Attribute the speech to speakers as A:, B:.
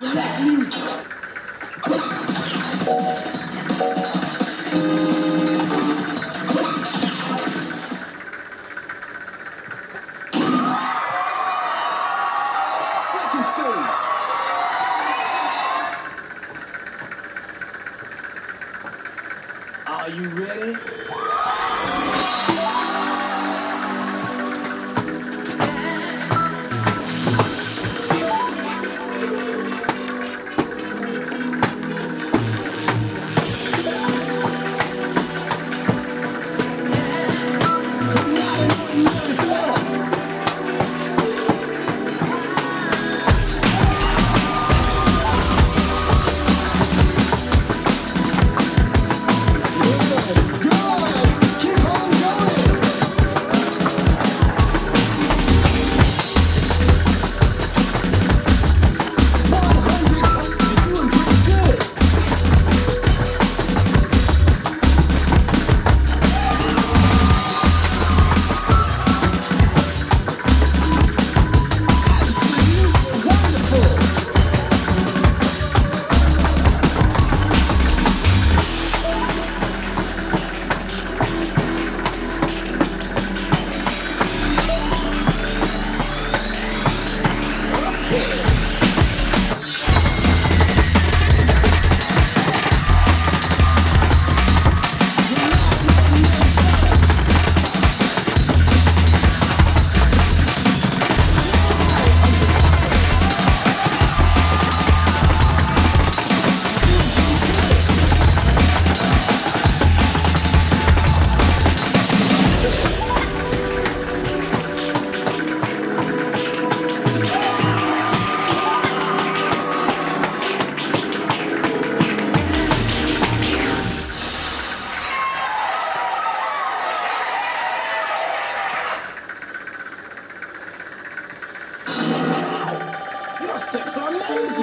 A: Black music. Are you ready? steps are amazing.